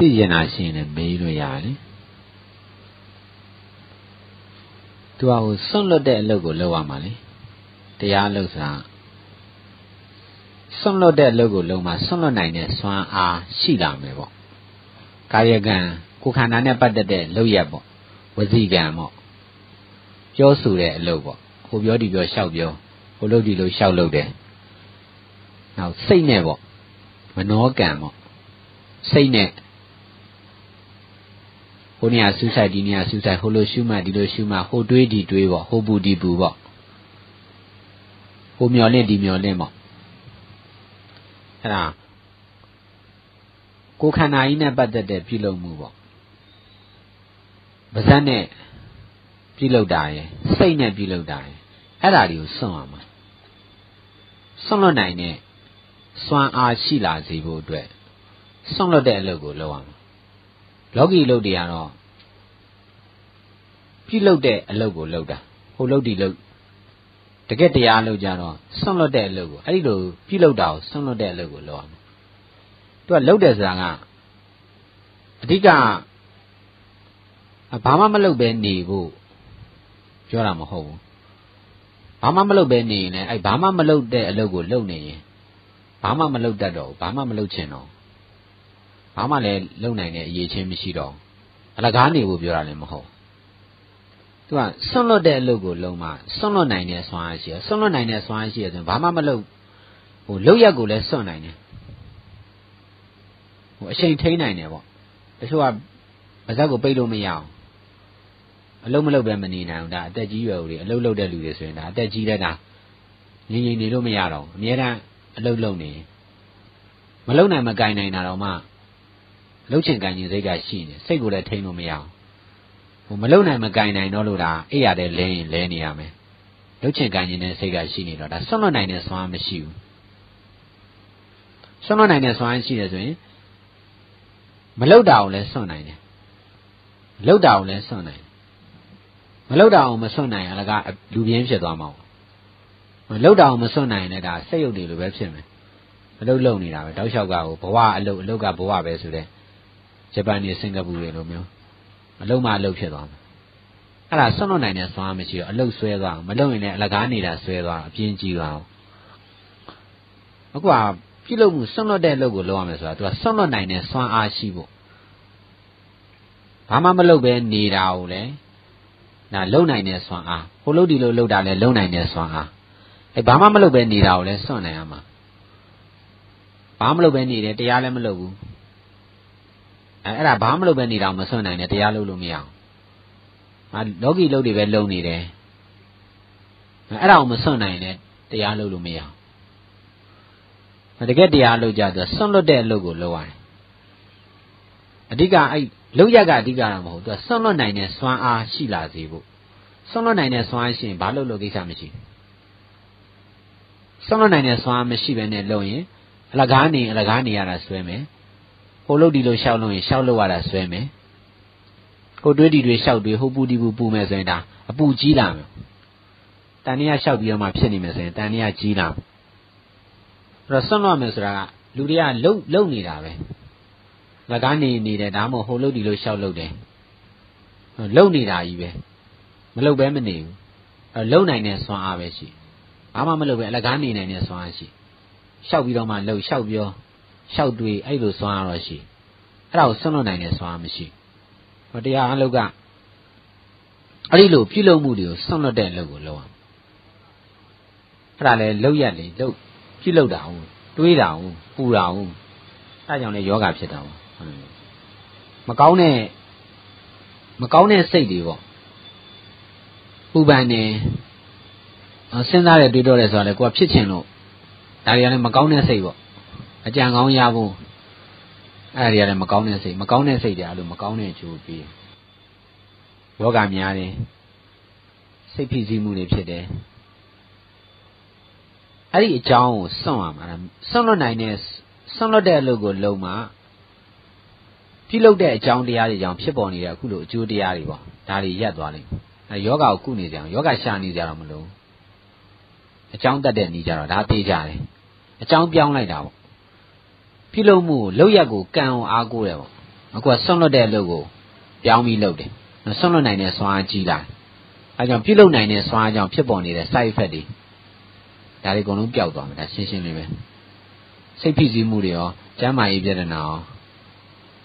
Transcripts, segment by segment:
သိကျင်တာရှိရင်လည်းမေးလို့ရတယ်လေသူကဟိုစွန့်လွတ်တဲ့အလုပ်ကိုလုပ်ရမှာလေတရားလုပ်စားစွန့်လွတ်တဲ့အလုပ်ကိုလုပ်မှစွန့်လွတ်နိုင်တဲ့စွမ်းအားရှိလာမယ်ပေါ့ကာယကံကိုယ်ခန္ဓာနဲ့ပတ်သက်တဲ့လုပ်ရက်ပေါ့ဝစီကံပေါ့ပြောဆိုတဲ့အလုပ်ပေါ့ဟိုပြောဒီပြောလျှောက်ပြောဟိုလုပ်ဒီလုပ်လျှောက်လုပ်တယ်နောက်စိတ်နဲ့ပေါ့မနောကံပေါ့စိတ်နဲ့ ဟိုနေရာဆူဆိုင်ဒီနေရာဆူဆိုင်ဟိုလိုရှုမှတ်ဒီလိုရှုမှတ်ဟိုတွေးဒီတွေးပေါ့ဟိုဘူးဒီဘူးပေါ့ဟိုမျော်လင့်ဒီမျော်လင့်ပေါ့အဲ့ဒါကိုယ်ခန္ဓာကြီးနဲ့ပတ်သက်တဲ့ပြုလုပ်မှုပေါ့ပါဇက်နဲ့ပြုလုပ်တာရယ်စိတ်နဲ့ပြုလုပ်တာရယ်အဲ့ဒါတွေကိုစွန့်ရမှာစွန့်လွတ်နိုင်တဲ့စွမ်းအားရှိလာစေဖို့အတွက်စွန့်လွတ်တဲ့အလုပ်ကိုလုပ်ရမှာ လောကီလုပ်တွေကတော့ပြုလုပ်တဲ့အလုပ်ကိုလုပ်တာဟိုလုပ်ဒီလုပ်တကယ်တရားလုပ်ကြတော့စွန့်လွတ်တဲ့အလုပ်ကိုအဲ့ဒီလိုပြုလုပ်တာကိုစွန့်လွတ်တဲ့အလုပ်ကိုလုပ်ရမှာသူကလုပ်တယ်ဆိုတာကအဓိကဘာမှမလုပ်ပဲနေဖို့ပြောတာမဟုတ်ဘူးဘာမှမလုပ်ပဲနေရင်လည်းအဲ့ဘာမှမလုပ်တဲ့အလုပ်ကိုလုပ်နေရင်ဘာမှမလုပ်တတ်တော့ဘူးဘာမှမလုပ်ချင်တော့ဘာ မှလည်းလုံနိုင်တဲ့အရေးချင်းမရှိတော့အလကားနေဖို့ပြောတာလည်းမဟုတ်သူကဆွန့်လွတ်တဲ့အလုပ်ကိုလုံးမဆွန့်လွတ်နိုင်တဲ့ဆွမ်းအားရှိရဆွန့်လွတ်နိုင်တဲ့ဆွမ်းအားရှိရဆိုရင်ဘာမှမလုပ်ဟိုလုပ်ရက်ကိုလည်းဆွန့်နိုင်တယ်ဟိုအချိန်ထိန်းနိုင်တယ်ပေါ့တချို့ကပါဇက်ကိုပိတ်လို့မရအောင်အလုံးမလုပ်ပဲမနေနိုင်ဘူးဒါအသက်ကြီးရွယ်ဦးတွေအလုံးလုပ်တဲ့လူတွေဆိုရင်ဒါအသက်ကြီးတဲ့ဒါငြိမ်ငြိမ်နေလို့မရတော့ဘူးအများအားအလုံးလုံးနေမလုံနိုင်မကင်နိုင်တာတော့မှ လှုပ်ချင်ကန်ခြင်းစိတ်ကရှိနေစိတ်ကိုလည်းထိန်းလို့မရအောင်ဟိုမလုံနိုင်မကင်နိုင်တော့လို့ဒါအိပ်ရတဲ့လဲရင်လဲနေရမယ်လှုပ်ချင်ကန်ခြင်းနဲ့စိတ်ကရှိနေတော့ဒါဆွန့်လွတ်နိုင်တဲ့စွမ်းမရှိဘူးဆွန့်လွတ်နိုင်တဲ့စွမ်းရှိတယ်ဆိုရင်မလုံတာကိုလည်းဆွန့်နိုင်တယ်လုံတာကိုလည်းဆွန့်နိုင်မလုံတာအောင်မဆွန့်နိုင်ရင်အလကလူပြင်းဖြစ်သွားမှာမလုံတာအောင်မဆွန့်နိုင်ရင်လည်းဒါစိတ်ရုပ်တွေလိုပဲဖြစ်မယ်အလုပ်လုပ်နေတာပဲတောက်လျှောက်ကဟိုဘဝအလုပ်အလုပ်ကဘဝပဲဆိုတဲ့ ဂျပန်နေစင်ကာပူတွေလိုမျိုးအလုံးမအလုပ်ဖြစ်သွားမှာအဲ့ဒါဆွန့်လွတ်နိုင်တဲ့စွမ်းမရှိတော့အလုပ်ဆွဲသွားအောင်မလုပ်ရင်လည်းအလကားနေတာဆွဲသွားအပြင်းကြီးသွားအောင်အခုကပြုလုပ်မှုဆွန့်လွတ်တဲ့အလုပ်ကိုလုပ်ရမယ်ဆိုတာသူကဆွန့်လွတ်နိုင်တဲ့စွမ်းအားရှိဖို့ဘာမှမလုပ်ပဲနေတာကိုလည်းဒါလုံနိုင်တဲ့စွမ်းအားဟိုလုပ်ဒီလိုလုပ်တာလည်းလုံနိုင်တဲ့စွမ်းအားအဲဘာမှမလုပ်ပဲနေတာကိုလည်းစွန့်နိုင်ရမှာဘာမှမလုပ်ပဲနေတယ်တရားလည်းမလုပ်ဘူး အဲအဲ့ဒါဘာမှမလုပ်ပဲနေတာမစွန့်နိုင်တယ်တရားလုပ်လို့မရအောင်အာလောကီလုပ်တွေပဲလုပ်နေတယ်အဲ့ဒါကိုမစွန့်နိုင်တယ်တရားလုပ်လို့မရအောင်တကယ်တရားလုပ်ကြတော့စွန့်လွတ်တဲ့အလုပ်ကိုလုပ်ရတယ်အဓိကအဲ့လုပ်ရကအဓိကတော့မဟုတ်သူကစွန့်လွတ်နိုင်တဲ့စွမ်းအားရှိလာစေဖို့စွန့်လွတ်နိုင်တဲ့စွမ်းအားရှိရင်ဘာလို့လုပ်ကိစ္စမရှိစွန့်လွတ်နိုင်တဲ့စွမ်းအားမရှိဘဲနဲ့လုပ်ရင်အလကားနေအလကားနေရတာဆွဲမယ် ဟိုလို့ဒီလိုရှောက်လို့ရင်ရှောက်လို့ရတာဆွဲမယ်ကိုတွေးဒီတွေရှောက်တွေဟိုပူဒီပူပူမယ်ဆိုရင်ဒါအပူကြီးလာမယ်တန်တရားရှောက်ပြီးတော့မှဖြစ်နေမယ်ဆိုရင်တန်တရားကြီးလာမယ်အဲ့တော့ဆွန့်လွတ်မယ်ဆိုတာကလူတွေကလုံလုံနေတာပဲလကားနေနေတယ်ဒါမှမဟုတ်ဟိုလို့ဒီလိုရှောက်လို့တယ်လုံနေတာကြီးပဲမလုံပဲမနေဘူးအဲလုံနိုင်တဲ့စွမ်းအားပဲရှိဘာမှမလုပ်ပဲအလကားနေနိုင်တဲ့စွမ်းအားရှိရှောက်ပြီးတော့မှလှုပ်ရှောက်ပြော ရှောက်တွေးအဲ့လိုစွမ်းရတော့ရှိအဲ့ဒါကိုဆွန့်လွတ်နိုင်တဲ့စွမ်းမရှိဟောတရားအလုပ်ကအဲ့ဒီလိုပြုလုပ်မှုတွေကိုဆွန့်လွတ်တဲ့အလုပ်ကိုလုပ်အောင်အဲ့ဒါလည်းလုပ်ရက်လေလုပ်ပြုလုပ်တာဟုတ်တွေးတာဟုတ်ပူတာဟုတ်အဲ့ကြောင့်လည်းယောဂဖြစ်တာဟုတ်မကောင်းတဲ့မကောင်းတဲ့စိတ်တွေပေါ့ပူပန်နေစဉ်းစားတဲ့တွေးတော့တယ်ဆိုတာလေကိုကဖြစ်ချင်လို့ဒါတွေကလည်းမကောင်းတဲ့စိတ်ပေါ့ အကြံကောင်းရဖို့အဲ့ဒါတွေကလည်းမကောင်းတဲ့စိတ်မကောင်းတဲ့စိတ်တွေအဲ့လိုမကောင်းတဲ့အကျိုးပေးယောဂများတယ်စိတ်ဖိစီးမှုတွေဖြစ်တယ်အဲ့ဒီအကြောင်းကိုစွန့်ရမှာစွန့်လွတ်နိုင်တဲ့စွန့်လွတ်တဲ့အလုပ်ကိုလုံးမှပြုလုပ်တဲ့အကြောင်းတရားတွေကြောင့်ဖြစ်ပေါ်နေတဲ့အခုလိုအကျိုးတရားတွေပေါ့ဒါတွေရပ်သွားလိမ့်မယ်အဲယောဂကိုကုနေကြအောင်ယောဂရှာနေကြတော့မလို့အကြောင်းတတ်တဲ့နေကြတော့ဒါသေးကြတယ်အကြောင်းပြောင်းလိုက်တာပေါ့ ပြုလုပ်မှုလောက်ရက်ကိုကံအောင်အားကိုးတယ်ပေါ့အခုကဆွန့်လွတ်တဲ့အလုပ်ကိုပြောင်းပြီးလုပ်တယ်ဆွန့်လွတ်နိုင်တဲ့စွမ်းအားကြီးလာအဲကြောင့်ပြုလုပ်နိုင်တဲ့စွမ်းအားကြောင့်ဖြစ်ပေါ်နေတဲ့ side effect တွေဒါတွေအကုန်လုံးပျောက်သွားမယ်ဒါရှင်းရှင်းလေးပဲစိတ်ဖိစီးမှုတွေရောကျန်းမာရေးပြဿနာရော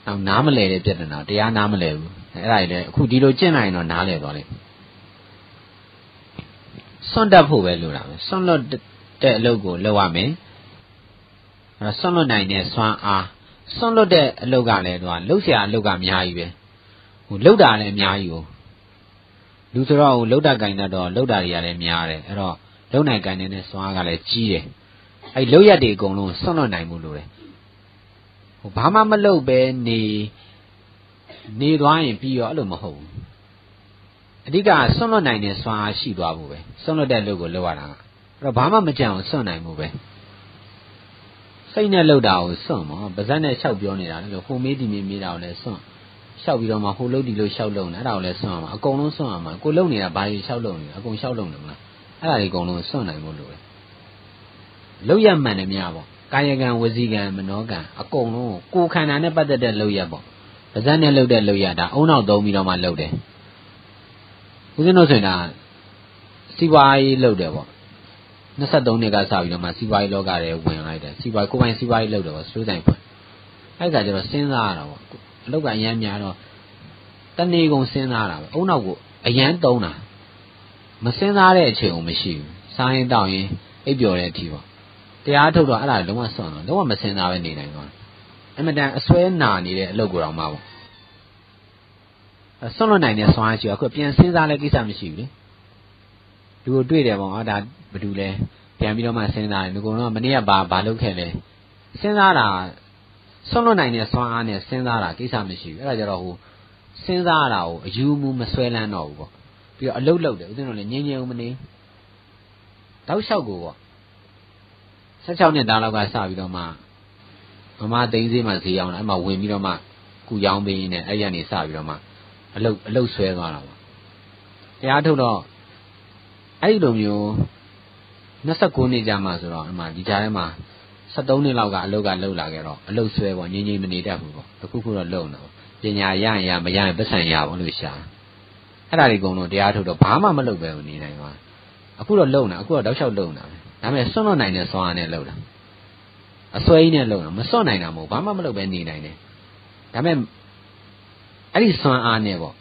နောက်နားမလဲတဲ့ပြဿနာတရားနားမလဲဘူးအဲ့ဒါတွေလည်းအခုဒီလိုကျင့်လိုက်ရင်တော့နားလဲသွားလိမ့်မယ်စွန့်တတ်ဖို့ပဲလိုတာပဲစွန့်လွတ်တဲ့အလုပ်ကိုလုပ်ရမယ် အဲစွန့်လွတ်နိုင်တဲ့စွမ်းအားစွန့်လွတ်တဲ့အလုပ်ကလည်းတော့လှုပ်ရှားအလုပ်ကအများကြီးပဲဟိုလှုပ်တာလည်းအများကြီးကိုလူဆိုတော့ဟိုလှုပ်တာကင်တတ်တော့လှုပ်တာတွေကလည်းများတယ်အဲ့တော့လှုပ်နိုင်ကင်တဲ့စွမ်းအားကလည်းကြီးတယ်အဲ့လှုပ်ရက်တွေအကုန်လုံးစွန့်လွတ်နိုင်မှုလိုတယ်ဟိုဘာမှမလုပ်ပဲနေနေသွားရင်ပြီးရောအဲ့လိုမဟုတ်ဘူးအဓိကဆွန့်လွတ်နိုင်တဲ့စွမ်းအားရှိသွားဖို့ပဲဆွန့်လွတ်တဲ့လုပ်ကိုလုပ်ရတာအဲ့တော့ဘာမှမကြံအောင်ဆွန့်နိုင်မှုပဲ စိတ်နဲ့လှုပ်တာကိုဆွန့်မောပါဇက်နဲ့လျှောက်ပြောနေတာလေဟိုမေးဒီမေးမေးတာကိုလည်းဆွန့်လျှောက်ပြီးတော့မှဟိုလှုပ်ဒီလှုပ်လျှောက်လုံနေတာအဲ့ဒါကိုလည်းဆွန့်အောင်အကုန်လုံးဆွန့်အောင်ကိုလှုပ်နေတာဘာကြီးလျှောက်လုံနေတာအကုန်လျှောက်လုံတယ်မလားအဲ့ဒါတွေအကုန်လုံးဆွန့်နိုင်ဖို့လိုတယ်လှုပ်ရမှန်တယ်များပေါ့ကာယကံဝစီကံမနောကံအကုန်လုံးကိုခန္ဓာနဲ့ပတ်သက်တဲ့လှုပ်ရပေါ့ပါဇက်နဲ့လှုပ်တဲ့လှုပ်ရတာအုံနောက်သုံးပြီးတော့မှလှုပ်တယ်ဦးဇင်းတို့ဆိုရင်ဒါစီးပွားရေးလုပ်တယ်ပေါ့ 23နှစ်ကစပြီးတော့မှစီးပွားရေးလောကထဲဝင်လိုက်တယ်စီးပွားကိုပိုင်စီးပွားရေးလုပ်တယ်ပေါ့စတိုးဆိုင်ဖွင့်အဲ့ကကျတော့စဉ်းစားရတာပေါ့အလုပ်ကအရန်များတော့တဏီကုံစဉ်းစားတာပဲအုံနောက်ကိုအရန်တုံးတာမစဉ်းစားတဲ့အချိန်ကိုမရှိဘူးစားရင်တောက်ရင်အိပ်ပျော်တဲ့အထိပေါ့တရားထုတ်တော့အဲ့ဒါလုံးဝစွန့်တော့လုံးဝမစဉ်းစားပဲနေနိုင်တော့အမတန်အစွဲနာနေတဲ့အလုပ်ကိုတော့မှပေါ့ဆွန့်လွတ်နိုင်တဲ့ဆွမ်းအားရှိအခုပြန်စဉ်းစားလဲကိစ္စမရှိဘူးလေ လူကိုတွေ့တယ်ပေါ့ဟာဒါဘာတူလဲပြန်ပြီးတော့မှစဉ်းစားတယ်ငကုန်တော့မနေ့ကဘာဘာလုပ်ခဲ့လဲစဉ်းစားတာဆွန့်လွတ်နိုင်တဲ့ဆွမ်းအားနဲ့စဉ်းစားတာကိစ္စမရှိဘူးအဲ့ဒါကြတော့ဟိုစဉ်းစားတာကိုအယူမူမဆွဲလန်းတော့ဘူးပေါ့ပြီးတော့အလုတ်လုတ်တယ်ဦးဇင်းတို့လည်းငြင်းငြင်းဦးမနေတောက်လျှောက်ကိုပေါ့16နှစ်သားလောက်ကစပြီးတော့မှမမသိန်းစည်းမှဈေးအောင်လာအဲ့မှာဝင်ပြီးတော့မှကုရောင်းပေးရင်းနဲ့အဲ့ရနေစပြီးတော့မှအလုတ်အလုတ်ဆွဲသွားတာပေါ့တရားထုတ်တော့ အဲ့ဒီလိုမျိုး29နှစ်ကြာမှဆိုတော့အမှဒီကြားထဲမှာ73နှစ်လောက်ကအလုတ်ကလှုပ်လာခဲ့တော့အလုတ်ဆွဲပေါ့ငြင်းငြင်းမနေတတ်ဘူးပေါ့အခုခုတော့လှုပ်နေတော့ပညာရရင်ရမရရင်ပတ်စံရပါလို့ရှာအဲ့ဒါတွေကုန်တော့တရားထုတ်တော့ဘာမှမလုပ်ပဲနေနိုင်ပါအခုတော့လှုပ်နေအခုတော့တောက်လျှောက်လှုပ်နေတာဒါပေမဲ့စွန့်လွတ်နိုင်တဲ့စွမ်းအားနဲ့လှုပ်တာအစွဲကြီးနဲ့လှုပ်တာမစွန့်နိုင်တာမဟုတ်ဘာမှမလုပ်ပဲနေနိုင်တယ်ဒါပေမဲ့အဲ့ဒီစွမ်းအားနဲ့ပေါ့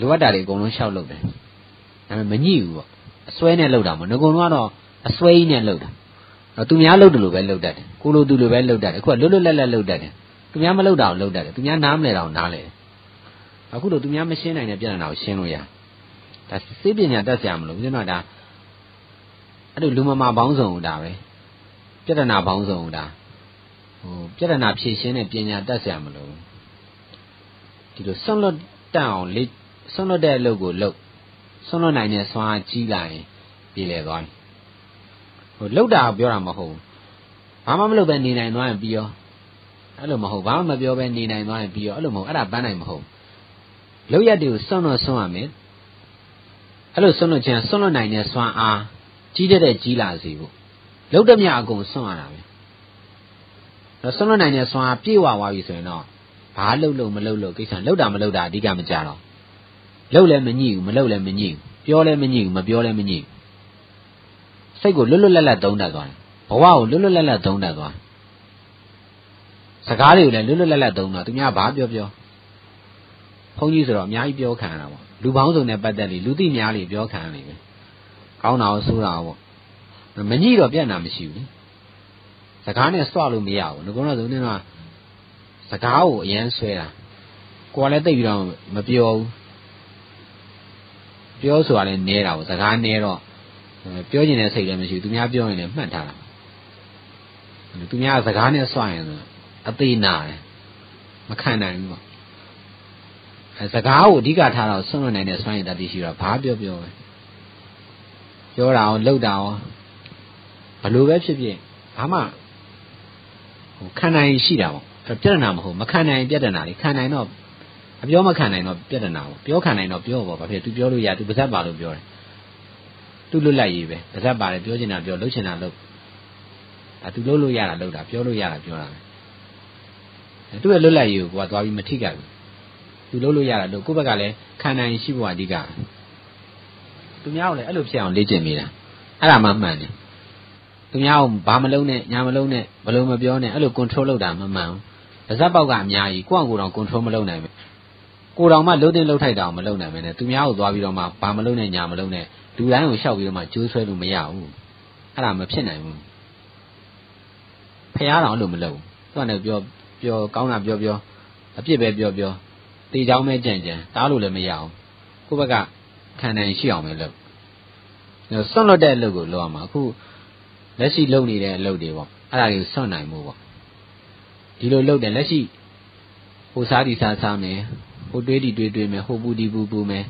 လိုအပ်တာတွေအကုန်လုံးရှောက်လုပ်တယ် ဒါပေမဲ့မညှိဘူးပေါ့အစွဲနဲ့လှုပ်တာမဟုတ်ငကုံကတော့အစွဲကြီးနဲ့လှုပ်တာတော့သူများလှုပ်တယ်လို့ပဲလှုပ်တတ်တယ်ကိုလိုသူလိုပဲလှုပ်တတ်တယ်အခုကလွတ်လွတ်လပ်လပ်လှုပ်တတ်တယ်သူများမလှုပ်တာကိုလှုပ်တတ်တယ်သူများနားမလဲတာကိုနားလဲတယ်အခုတော့သူများမရှင်းနိုင်တဲ့ပြဿနာကိုရှင်းလို့ရဒါစေပညာတတ်ဆရာမလို့ဦးဇင်းတို့ကဒါအဲ့လိုလူမမာပေါင်းစုံဒါပဲပြဿနာပေါင်းစုံဒါဟိုပြဿနာဖြေရှင်းတဲ့ပညာတတ်ဆရာမလို့ဒီလိုဆွန့်လွတ်တတ်အောင်လေဆွန့်လွတ်တဲ့အလုပ်ကိုလုပ် ဆွန့်လွတ်နိုင်တဲ့ဆွမ်းအားကြီးလာရင်ပြည်လေသွားပြီဟိုလုပ်တာပြောတာမဟုတ်ဘူးဘာမှမလုပ်ပဲနေနိုင်သွားရင်ပြီးရောအဲ့လိုမဟုတ်ဘာမှမပြောပဲနေနိုင်သွားရင်ပြီးရောအဲ့လိုမဟုတ်အဲ့ဒါပန်းနိုင်မဟုတ်လုပ်ရက်တွေကိုဆွန့်လွတ်ဆွန့်ရမယ်အဲ့လိုဆွန့်လွတ်ခြင်းဆွန့်လွတ်နိုင်တဲ့ဆွမ်းအားကြီးတဲ့ကြီးလာစေဖို့လုပ်တဲ့မြအကုန်ဆွန့်ရတာပဲဆွန့်လွတ်နိုင်တဲ့ဆွမ်းအားပြေဝသွားပြီဆိုရင်တော့ဘာလှုပ်လို့မလှုပ်လို့ကိစ္စလှုပ်တာမလှုပ်တာအဓိကမကြတော့ လှုပ်လည်းမညှိဘူးမလှုပ်လည်းမညှိဘူးပြောလည်းမညှိဘူးမပြောလည်းမညှိဘူးစိတ်ကိုလွတ်လွတ်လပ်လပ်သုံးတတ်သွားတယ်ဘဝကိုလွတ်လွတ်လပ်လပ်သုံးတတ်သွားတယ်စကားတွေကိုလည်းလွတ်လွတ်လပ်လပ်သုံးတော့သူများဘာပြောပြောဘုန်းကြီးဆိုတော့အများကြီးပြောခံရတာပေါ့လူပေါင်းစုံနဲ့ပတ်သက်ပြီးလူသိများလေးပြောခံရနေပဲကောင်းတာကိုဆိုးတာပေါ့မညှိတော့ပြတ်နာမရှိဘူးလေစကားနဲ့စွလို့မရဘူးငကုံတော့သူနေတော့စကားကိုအရန်ဆွဲတာကိုကလည်းသိပြီးတော့မပြောဘူး ပြောဆိုတာလည်းနဲတာပေါ့စကားနဲတော့ပြောကျင်တဲ့စိတ်လည်းမရှိဘူးသူများပြောရင်လည်းမှတ်ထားတာသူများစကားနဲ့စွရင်အသေးနာတယ်မခံနိုင်ဘူးပေါ့အဲစကားကိုအဓိကထားတော့ဆွံ့နိုင်တဲ့စွမ်းရည်တတိရှိတော့ဘာပြောပြောပဲပြောတာအောင်လှုပ်တာအောင်ဘလို့ပဲဖြစ်ဖြစ်ဘာမှဟိုခံနိုင်ရှိတာပေါ့ပြဿနာမဟုတ်မခံနိုင်ပြဿနာလေခံနိုင်တော့ အပြောမခံနိုင်တော့ပြဿနာပေါ့ပြောခံနိုင်တော့ပြောပေါ့ဘာဖြစ် तू ပြောလို့ရ तू ပါဇက်ပါလို့ပြောတယ် तू လွတ်လိုက်ရေးပဲပါဇက်ပါတယ်ပြောချင်တာပြောလှုပ်ချင်တာလှုပ်ဒါ तू လှုပ်လို့ရတာလှုပ်တာပြောလို့ရတာပြောတာပဲ သူ့ရဲ့လွတ်လပ်ရေးကိုကိုကသွားပြီးမထိကြဘူးသူလုပ်လို့ရတာလို့ကိုယ့်ဘက်ကလည်းခံနိုင်ရှိဖို့အဓိကသူများကိုလည်းအဲ့လိုဖြစ်အောင်လေ့ကျင့်မိတာအဲ့ဒါမှမှန်တယ်သူများကိုဘာမလုံးနဲ့ညာမလုံးနဲ့ဘလို့မပြောနဲ့အဲ့လို control လုပ်တာမမှန်ဘူးပါဇက်ပေါက်ကအများကြီးကိုယ့်အကိုယ်တော် control မလုပ်နိုင်ဘူး ကိုတော်မှလှုပ်တင်လှုပ်ထိုက်တာမလုပ်နိုင်မနဲ့သူများကိုသွားပြီးတော့မှဘာမလုပ်နဲ့ညာမလုပ်နဲ့လူတိုင်းကိုရှောက်ပြီးတော့မှကျိုးဆွဲလို့မရဘူးအဲ့ဒါမဖြစ်နိုင်ဘူးဖះတော်အဲ့လိုမလုပ်ဘူးသူကလည်းပြောပြောကောင်းတာပြောပြောအပြစ်ပဲပြောပြောတေချောင်းပဲကြံကြံတားလို့လည်းမရအောင်ကိုယ့်ဘက်ကခံနိုင်ရှိအောင်ပဲလုပ်စွန့်လွတ်တဲ့အလုပ်ကိုလုပ်ရမှာအခုလက်ရှိလုပ်နေတဲ့အလုပ်တွေပေါ့အဲ့ဒါတွေကိုစွန့်နိုင်မှုပေါ့ဒီလိုလုပ်တယ်လက်ရှိဟိုစားဒီစားစားမယ် ဟိုတွေးဒီတွေးတွေးမယ်ဟိုပူဒီပူပူမယ်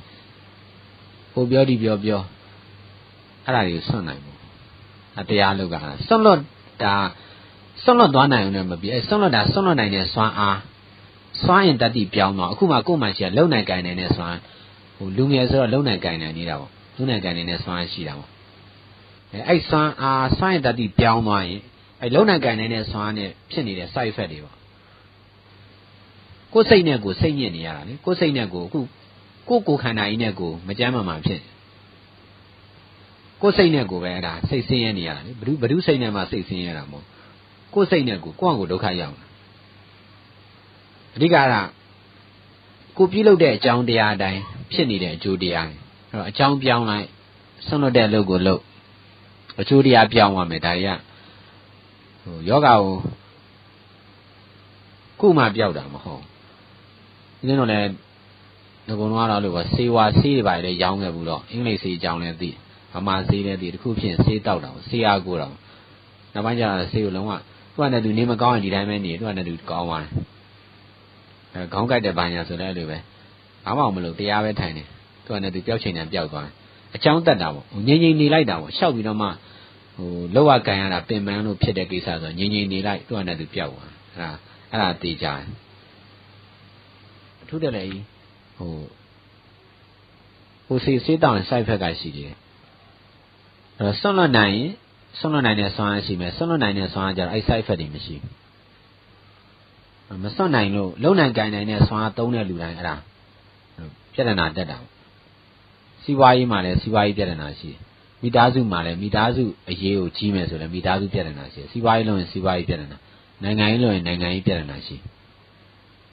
ဟိုပြောဒီပြောပြောအဲ့ဒါတွေကိုစွန့်နိုင်မှုအတရားလောက်ကစွန့်လွတ်တာစွန့်လွတ်သွားနိုင်အောင်လည်းမပြီးအဲစွန့်လွတ်တာစွန့်လွတ်နိုင်တဲ့စွမ်းအားစွမ်းရင်တတိပြောင်းတော့အခုမှကိုယ်မှရှိရလုံနိုင်ကြိုင်နေတဲ့စွမ်းဟိုလူငယ်ဆိုတော့လုံနိုင်ကြိုင်နေနေတာပေါ့လုံနိုင်ကြိုင်နေတဲ့စွမ်းရှိတာပေါ့အဲအဲ့စွမ်းအားစွမ်းရင်တတိပြောင်းသွားရင်အဲလုံနိုင်ကြိုင်နေတဲ့စွမ်းနဲ့ဖြစ်နေတဲ့ side effect တွေပေါ့ ကိုယ်စိတ်နဲ့ကိုယ်စိတ်ညစ်နေရတာလေကိုယ်စိတ်နဲ့ကိုယ်အခုကိုယ်ကိုယ်ခန္ဓာကြီးနဲ့ကိုယ်မကြမ်းမှမှဖြစ်ကိုယ်စိတ်နဲ့ကိုယ်ပဲအဲ့ဒါစိတ်ဆင်းရဲနေရတာလေဘ누구ဘ누구စိတ်နဲ့မှစိတ်ဆင်းရဲတာမဟုတ်ကိုယ်စိတ်နဲ့ကိုယ်ကိုယ့်အကိုဒုက္ခရောက်တာအဓိကကကိုပြုလုပ်တဲ့အကြောင်းတရားအတိုင်းဖြစ်နေတဲ့အကျိုးတရားအဲ့တော့အကြောင်းပြောင်းလိုက်ဆွလွတ်တဲ့အလုပ်ကိုလုပ်အကျိုးတရားပြောင်းသွားမယ်ဒါတွေကဟိုယောဂကိုခုမှပြောက်တာမဟုတ် ဒီလိုလည်းငကုံတော့လို့ပဲဆေးဝါဆေးတွေပါလေရောင်းခဲ့ဘူးတော့အင်္ဂလိပ်ဆေးအကြောင်းလည်းသိဗမာဆေးလည်းသိတခုဖြစ်ဆေးတောက်တာဆေးအားကိုတော့နောက်ပိုင်းကျတော့ဆေးကိုလုံးဝသူကလည်းသူနေမကောင်းရင်ဒီတိုင်းပဲနေသူကလည်းသူကောင်းသွားတယ်အဲခေါင်းကိုက်တဲ့ဘာညာဆိုလည်းအဲ့လိုပဲဘာမှမလုပ်တရားပဲထိုင်နေသူကလည်းသူပျောက်ချိန်တန်ပျောက်သွားတယ်အချောင်းတက်တာပေါ့ငြိမ်ငြိမ်နေလိုက်တာပေါ့ရှောက်ပြီးတော့မှဟိုလောက်ရကန်ရတာပင်ပန်းလို့ဖြစ်တဲ့ကိစ္စဆိုငြိမ်ငြိမ်နေလိုက်သူကလည်းသူပျောက်သွားအဲ့ဒါအဲ့ဒါတေးကြတယ် အထူးတလည်းဟိုဟိုစီစေးတောင် side effect ကရှိတယ်အဲ့တော့ဆွန့်လွတ်နိုင်ရင်ဆွန့်လွတ်နိုင်တဲ့ဆွမ်းအားရှိမယ်ဆွန့်လွတ်နိုင်တဲ့ဆွမ်းအားကြတော့အဲ့ side effect တွေမရှိဘူးမဆွန့်နိုင်လို့လုံနိုင်ကြိုင်နိုင်တဲ့ဆွမ်းအားသုံးတဲ့လူတိုင်းအဲ့ဒါပြဿနာတက်တာစီးပွားရေးမှာလည်းစီးပွားရေးပြဿနာရှိတယ်မိသားစုမှာလည်းမိသားစုအရေးကိုကြီးမယ်ဆိုလည်းမိသားစုပြဿနာရှိတယ်စီးပွားရေးလုံးရင်စီးပွားရေးပြဿနာနိုင်ငံရေးလုံးရင်နိုင်ငံရေးပြဿနာရှိ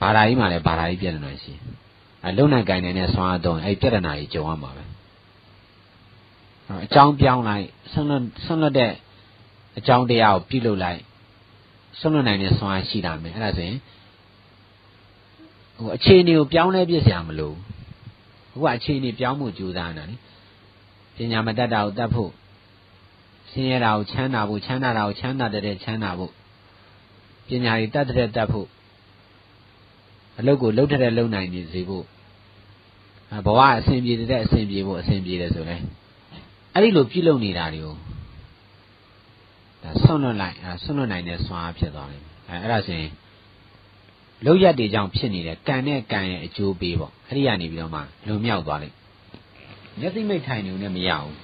ဘာသာရေးမှာလည်းဘာသာရေးပြဿနာရှိအဲလုံနိုင်ကြိုင်နိုင်တဲ့ဆွမ်းအားသုံးအဲ့ပြဿနာကြီးကြုံရမှာပဲအကြောင်းပြောင်းလိုက်ဆွန့်လွတ်ဆွန့်လွတ်တဲ့အကြောင်းတရားကိုပြုလုပ်လိုက်ဆွန့်လွတ်နိုင်တဲ့ဆွမ်းအားရှိတာမယ်အဲ့ဒါဆိုရင်ဟိုအခြေအနေကိုပြောင်းလဲပြစ်စရာမလိုဘူးဟိုကအခြေအနေပြောင်းမှုကြိုးစားနေတာလေပညာမတတ်တာကိုတတ်ဖို့ဆင်းရဲတာကိုချမ်းသာဖို့ချမ်းသာတာကိုချမ်းသာတဲ့ချမ်းသာဖို့ပညာတွေတတ်တဲ့တတ်ဖို့ အလုပ်ကိုလုပ်တဲ့လုပ်နိုင်နေစေဖို့ဘဝအဆင်ပြေတဲ့အဆင်ပြေဖို့အဆင်ပြေတယ်ဆိုလဲအဲ့ဒီလိုပြုလုပ်နေတာတွေကိုဒါဆွန့်လွတ်လိုက်အဲဆွန့်လွတ်နိုင်တဲ့ဆွမ်းအားဖြစ်သွားတယ်အဲအဲ့ဒါဆိုရင်လောက်ရက်တွေကြောင့်ဖြစ်နေတဲ့ကံနဲ့ကံရဲ့အကျိုးပေးပေါ့အဲ့ဒီကနေပြီးတော့မှလွန်မြောက်သွားလိမ့်မျက်စိမိတ်ထိုင်နေုံနဲ့မရဘူး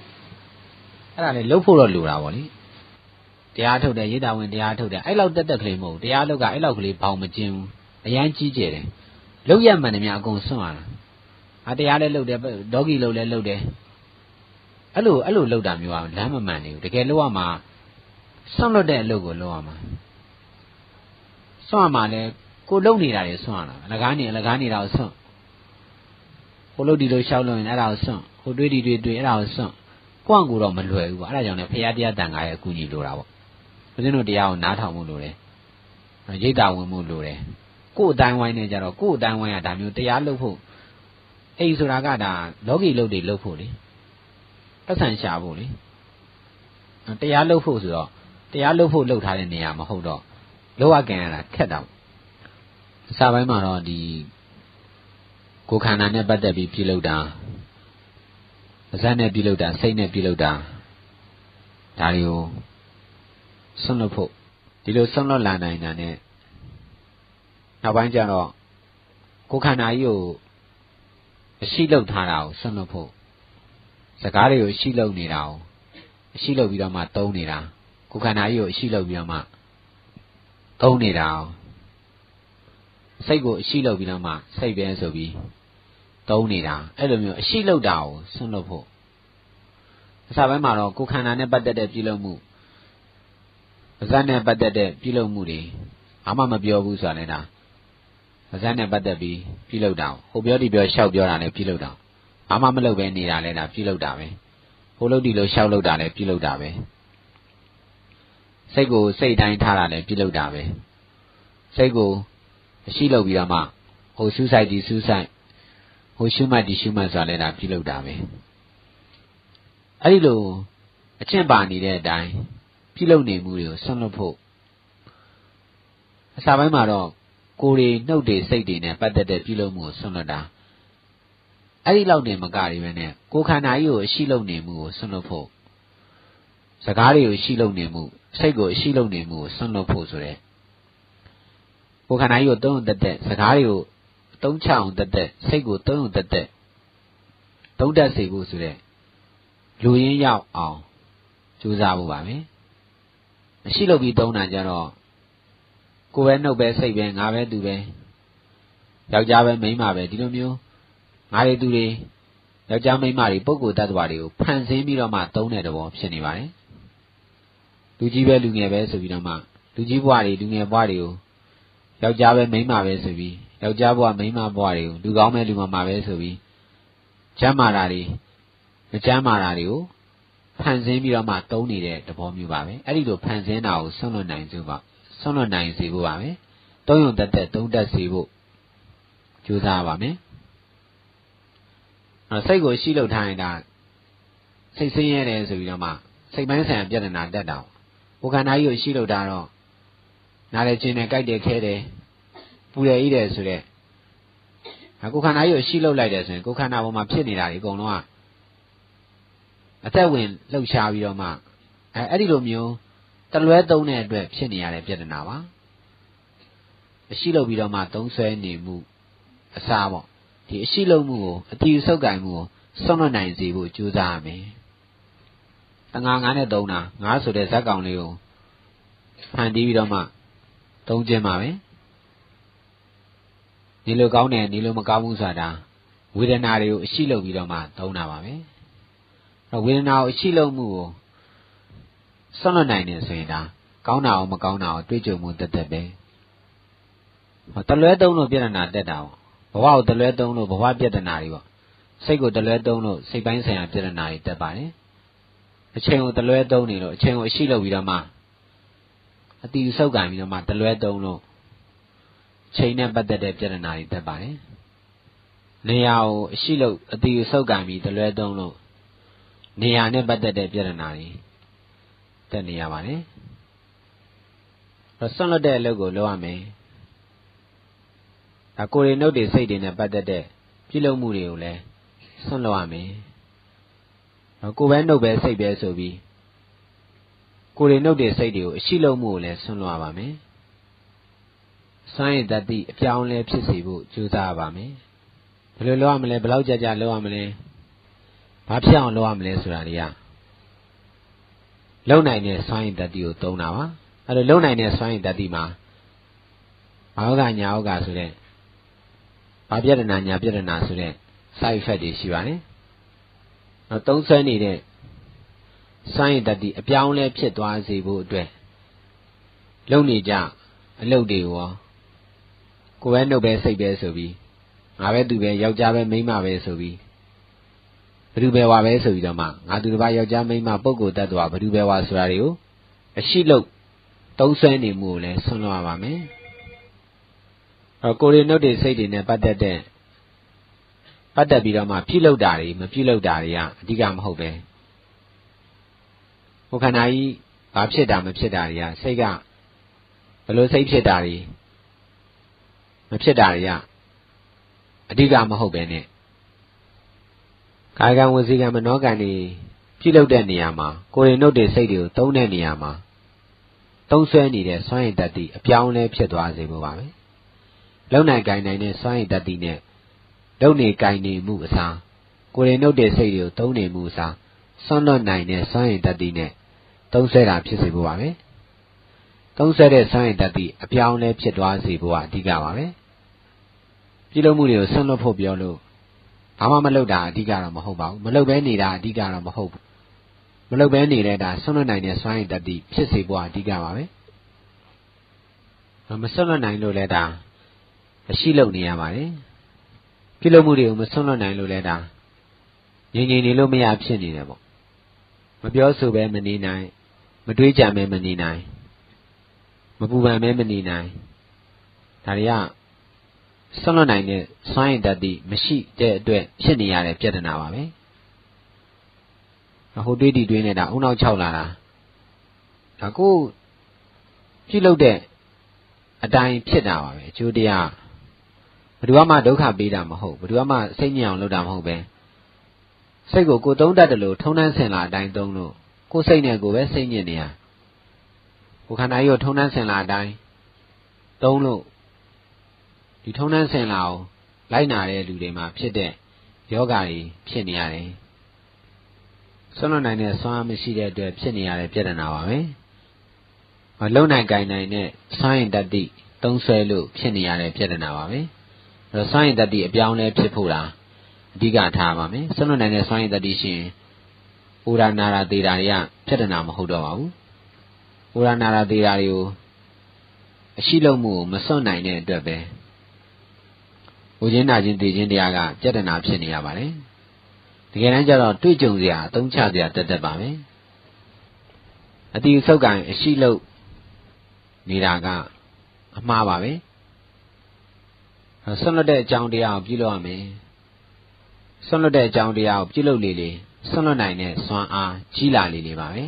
အဲ့ဒါလေလှုပ်ဖို့တော့လိုတာပေါ့လေတရားထုတ်တယ်ရိတာဝင်တရားထုတ်တယ်အဲ့လောက်တက်တက်ကလေးမဟုတ်တရားလောက်ကအဲ့လောက်ကလေးဘောင်မကျင်းဘူး အရန်ကြီးကျယ်တယ်လောက်ရက်မှန်တယ်များအကုန်ဆွန့်ရတာအတရားလည်းလှုပ်တယ်ဒေါဂီလှုပ်လည်းလှုပ်တယ်အဲ့လိုအဲ့လိုလှုပ်တာမျိုးကလမ်းမမှန်နေဘူးတကယ်လို့ရမှာဆွန့်လွတ်တဲ့အလုပ်ကိုလုပ်ရမှာဆွန့်ရမှာလဲကိုလုံနေတာတွေဆွန့်ရတာအလကားနေအလကားနေတာကိုဆွန့်ကိုလုတ်ဒီလိုရှောက်လို့ရင်အဲ့ဒါကိုဆွန့်ကိုတွေးဒီတွေးတွေးအဲ့ဒါကိုဆွန့်ကိုယ့်အကူတော့မလွယ်ဘူးပေါ့အဲ့ဒါကြောင့်လည်းဖရာတရားတန်ခါရဲ့အကူကြီးလိုတာပေါ့ဦးဇင်းတို့တရားကိုနားထောင်မှုလိုတယ်ရိတ်တာဝင်မှုလိုတယ် ကိုယ်အတိုင်းဝိုင်းနေကြတော့ကိုယ်အတိုင်းဝိုင်းကဒါမျိုးတရားလုပ်ဖို့အိမ်ဆိုတာကဒါလောကီလုပ်တွေလုပ်ဖို့လေပတ်စံရှာဖို့လေတရားလုပ်ဖို့ဆိုတော့တရားလုပ်ဖို့လုပ်ထားတဲ့နေရာမဟုတ်တော့လောကကံရတာခက်တာအစပိုင်းမှာတော့ဒီကိုယ်ခန္ဓာနဲ့ပတ်သက်ပြီးပြုလုပ်တာအစနဲ့ပြုလုပ်တာစိတ်နဲ့ပြုလုပ်တာဒါတွေကိုဆွန့်လွတ်ဖို့ဒီလိုဆွန့်လွတ်လာနိုင်တာနဲ့ နောက်ပိုင်းကျတော့ကိုယ်ခန္ဓာကြီးကိုအရှိလုပ်ထားတာကိုဆွန့်လွတ်ဖို့စကားတွေကိုအရှိလုပ်နေတာကိုအရှိလုပ်ပြီးတော့မှသုံးနေတာကိုယ်ခန္ဓာကြီးကိုအရှိလုပ်ပြီးတော့မှသုံးနေတာစိတ်ကိုအရှိလုပ်ပြီးတော့မှစိတ်ပဲဆိုပြီးသုံးနေတာအဲ့လိုမျိုးအရှိလုပ်တာကိုဆွန့်လွတ်ဖို့အစပိုင်းမှာတော့ကိုယ်ခန္ဓာနဲ့ပတ်သက်တဲ့ပြုလုပ်မှုအစနဲ့ပတ်သက်တဲ့ပြုလုပ်မှုတွေအမှမပြောဘူးဆိုတာလည်းဒါ အစနဲ့ပတ်သက်ပြီးပြုလုပ်တာဟိုပြောဒီပြောရှောက်ပြောတာလည်းပြုလုပ်တာအမှမလုပ်ပဲနေတာလည်းဒါပြုလုပ်တာပဲဟိုလုပ်ဒီလို့ရှောက်လုပ်တာလည်းပြုလုပ်တာပဲစိတ်ကိုစိတ်တိုင်းထားတာလည်းပြုလုပ်တာပဲစိတ်ကိုအရှိလုပ်ပြီးတော့မှဟိုစူးစိုက်ဒီစူးစိုက်ဟိုရှုမှတ်ဒီရှုမှတ်ဆိုတာလည်းဒါပြုလုပ်တာပဲအဲ့ဒီလိုအကျင့်ပါနေတဲ့အတိုင်းပြုလုပ်နေမှုတွေကိုဆွန့်လွတ်ဖို့အစာပိုင်းမှာတော့ ကိုယ်တွေနှုတ်တွေစိတ်တွေနဲ့ပတ်သက်တဲ့ပြုလုပ်မှုကိုဆွန့်လွတ်တာအဲ့ဒီလောက်နေမကရပဲနဲ့ကိုယ်ခန္ဓာကြီးကိုအရှိလုပ်နေမှုကိုဆွန့်လွတ်ဖို့စကားတွေကိုရှိလုပ်နေမှုစိတ်ကိုအရှိလုပ်နေမှုကိုဆွန့်လွတ်ဖို့ဆိုတဲ့ကိုယ်ခန္ဓာကြီးကိုသုံးသက်သက်စကားတွေကိုသုံးချအောင်သက်သက်စိတ်ကိုသုံးအောင်သက်သက်သုံးတတ်စေဖို့ဆိုတဲ့လူရင်းရောက်အောင်ကြိုးစားဖို့ပါပဲမရှိလို့ပြီးသုံးတာကြတော့ ကိုယ်ပဲနှုတ်ပဲစိတ်ပဲငါပဲသူပဲယောက်ျားပဲမိန်းမပဲဒီလိုမျိုးငါတွေသူတွေယောက်ျားမိန်းမတွေပုဂ္ဂိုလ်တ attva တွေကိုဖန်ဆင်းပြီးတော့မှသုံးတဲ့တဘောဖြစ်နေပါတယ်လူကြီးပဲလူငယ်ပဲဆိုပြီးတော့မှလူကြီးဘဝတွေလူငယ်ဘဝတွေကိုယောက်ျားပဲမိန်းမပဲဆိုပြီးယောက်ျားဘဝမိန်းမဘဝတွေကိုလူကောင်းပဲလူမမာပဲဆိုပြီးကျမ်းမာတာတွေမကျမ်းမာတာတွေကိုဖန်ဆင်းပြီးတော့မှသုံးနေတဲ့သဘောမျိုးပါပဲအဲ့ဒီလိုဖန်ဆင်းတာကိုဆွန့်လွတ်နိုင်စုပါ ဆွန့်လွတ်နိုင်စေဖို့ပါပဲသုံးယုံတက်တက်သုံးတက်စေဖို့ကြိုးစားပါမယ်အဲ့စိတ်ကိုရှိလို့ထားရင်ဒါစိတ်ဆင်းရဲတယ်ဆိုပြီးတော့မှစိတ်ပိုင်းဆိုင်ရာပြဿနာတက်တာ။ကိုယ်ခန္ဓာကြီးကိုရှိလို့တာတော့နားလေခြင်းနဲ့ကြိုက်တယ်ခဲတယ်ပူတယ်ဤတယ်ဆိုတဲ့ကိုယ်ခန္ဓာကြီးကိုရှိလို့လိုက်တယ်ဆိုရင်ကိုယ်ခန္ဓာပေါ်မှာဖြစ်နေတာဒီအကုန်လုံးကအသက်ဝင်လှုပ်ရှားပြီးတော့မှအဲအဲ့ဒီလိုမျိုး တလွဲသုံးတဲ့အတွက်ဖြစ်နေရတဲ့ပြဿနာပါအရှိလို့ပြီးတော့မှသုံးဆွဲနေမှုအစားပေါ့ဒီအရှိလို့မှုကိုအတီးဆုပ်ကင်မှုကိုစွန့်လွတ်နိုင်စေဖို့ကြိုးစားရမယ်တငါငါနဲ့သုံးတာငါဆိုတဲ့ဇက်ကောင်လေးကိုဖန်တီးပြီးတော့မှသုံးခြင်းပါပဲနေလိုကောင်းတယ်နေလိုမကောင်းဘူးဆိုတာဝေဒနာတွေကိုအရှိလုပ်ပြီးတော့မှသုံးတာပါပဲအဲဝေဒနာကိုအရှိလုပ်မှုကို ဆွန့်လွတ်နိုင်တယ်ဆိုရင်ဒါကောင်းတာအောင်မကောင်းတာအောင်တွေးကြုံမှုတက်တက်ပဲဟောတလွဲသုံးလို့ပြဿနာတက်တာပေါ့ဘဝကိုတလွဲသုံးလို့ဘဝပြဿနာတွေပေါ့စိတ်ကိုတလွဲသုံးလို့စိတ်ပိုင်းဆိုင်ရာပြဿနာတွေတက်ပါတယ်အချိန်ကိုတလွဲသုံးနေလို့အချိန်ကိုအရှိလုပ်ပြီးတော့မှအတီးဆုပ်ကန်ပြီးတော့မှတလွဲသုံးလို့ချိန်နဲ့ပတ်သက်တဲ့ပြဿနာတွေတက်ပါတယ်။နေရာကိုအရှိလို့အတီးဆုပ်ကန်ပြီးတလွဲသုံးလို့နေရာနဲ့ပတ်သက်တဲ့ပြဿနာတွေ တက်နေရပါတယ်။တော့ဆွန့်လွတ်တဲ့အလုပ်ကိုလုပ်ရမယ်။ဒါကိုယ်ရနှုတ်တွေစိတ်တွေနဲ့ပတ်သက်တဲ့ပြုလုပ်မှုတွေကိုလည်းဆွန့်လွတ်ရမယ်။တော့ကိုယ်ပဲနှုတ်ပဲစိတ်ပဲဆိုပြီးကိုယ်တွေနှုတ်တဲ့စိတ်တွေကိုအရှိလုံးမှုကိုလည်းဆွန့်လွှတ်ပါမယ်။စွမ်းရည်တတိအပြောင်းလဲဖြစ်စေဖို့ကြိုးစားပါမယ်။ဘယ်လိုလုပ်ရမလဲဘယ်လောက်ကြာကြာလုပ်ရမလဲ။ဘာဖြစ်အောင်လုပ်ရမလဲဆိုတာတွေက လုံနိုင်တဲ့စွမ်းရည်တတိကိုသုံးတာပါ။အဲလိုလုံနိုင်တဲ့စွမ်းရည်တတိမှာဘာဝကညာဝကဆိုတဲ့ဘာပြဒနာညာပြဒနာဆိုတဲ့ side effect တွေရှိပါတယ်။နောက်သုံးဆွဲနေတဲ့စွမ်းရည်တတိအပြောင်းလဲဖြစ်သွားစေဖို့အတွက်လုပ်နေကြအလုပ်တွေရောကိုယ်ပဲနှုတ်ပဲစိတ်ပဲဆိုပြီးငါပဲသူပဲယောက်ျားပဲမိန်းမပဲဆိုပြီး ဘ누구ပဲဝါပဲဆိုပြီးတော့မှငါသူတစ်ပါးယောက်ျားမိန်းမပုဂ္ဂိုလ်တ attva ဘ누구ပဲဝါဆိုတာတွေကိုအရှိလို့သုံးဆွဲနေမှုကိုလည်းဆွန့်လွှတ်ပါမယ်အဲကိုယ်ရနှုတ်တွေစိတ်တွေနဲ့ပတ်သက်တဲ့ပတ်သက်ပြီးတော့မှပြုလုပ်တာတွေမပြုလုပ်တာတွေကအဓိကမဟုတ်ပဲဟိုခန္ဓာကြီးဘာဖြစ်တာမဖြစ်တာတွေကစိတ်ကဘလို့စိတ်ဖြစ်တာတွေမဖြစ်တာတွေကအဓိကမဟုတ်ပဲနဲ့ ကာယကံဝစီကံမနောကံတွေပြုလုပ်တဲ့နေရာမှာကိုယ်ရင်နှုတ်တဲ့စိတ်တွေကိုသုံးတဲ့နေရာမှာသုံးဆွဲနေတဲ့စွမ်းရည်တတ္တိအပြောင်းလဲဖြစ်သွားစေဖို့ပါပဲလုံနိုင်ကိုင်နိုင်တဲ့စွမ်းရည်တတ္တိနဲ့လုံနေကိုင်နေမှုအစားကိုယ်ရင်နှုတ်တဲ့စိတ်တွေကိုသုံးနေမှုအစားဆွမ်းလွတ်နိုင်တဲ့စွမ်းရည်တတ္တိနဲ့သုံးဆဲတာဖြစ်စေဖို့ပါပဲသုံးဆဲတဲ့စွမ်းရည်တတ္တိအပြောင်းလဲဖြစ်သွားစေဖို့ကအဓိကပါပဲပြုလုပ်မှုတွေကိုဆွန့်လွတ်ဖို့ပြောလို့ ဘာမှမလုပ်တာအဓိကတော့မဟုတ်ပါဘူးမလုပ်ဘဲနေတာအဓိကတော့မဟုတ်ဘူးမလုပ်ဘဲနေတဲ့ဒါဆွန့်လွတ်နိုင်တဲ့စွမ်းရည်တတိဖြစ်စေဖို့အဓိကပါပဲမဆွန့်လွတ်နိုင်လို့လဲဒါအရှိလုပ်နေရပါတယ်ပြုလုပ်မှုတွေကိုမဆွန့်လွတ်နိုင်လို့လဲဒါငြိမ်ငြိမ်နေလို့မရဖြစ်နေတယ်ပေါ့မပြောဆိုပဲမနေနိုင်မတွေးကြံပဲမနေနိုင်မပူပန်ပဲမနေနိုင်ဒါတွေက ဆွန့်လွတ်နိုင်တဲ့စွမ်းရည်တတိမရှိတဲ့အတွက်ဖြစ်နေရတဲ့ပြဿနာပါပဲဟိုတွေးတီတွေးနေတာအုံနောက်၆လာတာဒါကိုပြုလုပ်တဲ့အတိုင်းဖြစ်တာပါပဲအကျိုးတရားဘယ်သူမှဒုက္ခပေးတာမဟုတ်ဘယ်သူမှစိတ်ညစ်အောင်လုပ်တာမဟုတ်ပဲစိတ်ကိုကိုသုံးတတ်တယ်လို့ထုံနှန်းဆင်လာအတိုင်းသုံးလို့ကိုစိတ်နဲ့ကိုပဲစိတ်ညစ်နေရကိုခန္ဓာကြီးကိုထုံနှန်းဆင်လာအတိုင်းသုံးလို့ ဒီထုံနှန်းဆင်လာအောင်လိုက်နာတဲ့လူတွေမှာဖြစ်တဲ့ယောဂါတွေဖြစ်နေရတယ်ဆွမ်းလွန်နိုင်တဲ့ဆွမ်းအားမရှိတဲ့အတွက်ဖြစ်နေရတဲ့ပြဿနာပါပဲမလုံနိုင်ကြိုင်နိုင်တဲ့စွမ်းရင်တတိသုံးဆွဲလို့ဖြစ်နေရတဲ့ပြဿနာပါပဲအဲတော့စွမ်းရင်တတိအပြောင်းလဲဖြစ်ဖို့လားအဓိကထားပါမယ်ဆွမ်းလွန်နိုင်တဲ့စွမ်းရင်တတိရှိရင်ဩရနာရာသေးတာတွေကပြဿနာမဟုတ်တော့ပါဘူးဩရနာရာသေးတာတွေကိုအရှိလုံးမှုကိုမစွန့်နိုင်တဲ့အတွက်ပဲ။ ဝိချင်းနာချင်းသိချင်းတရားကပြဿနာဖြစ်နေရပါတယ်။တကယ်တမ်းကျတော့တွေ့ကြုံစရာအသုံးချစရာတက်တက်ပါပဲ။အတိအဆုတ်ကံအရှိလို့နေတာကအမှားပါပဲ။ဆွန့်လွတ်တဲ့အကြောင်းတရားကိုပြုလုပ်ရမယ်။ဆွန့်လွတ်တဲ့အကြောင်းတရားကိုပြုလုပ်လေလေဆွန့်လွတ်နိုင်တဲ့စွမ်းအားကြီးလာလေလေပါပဲ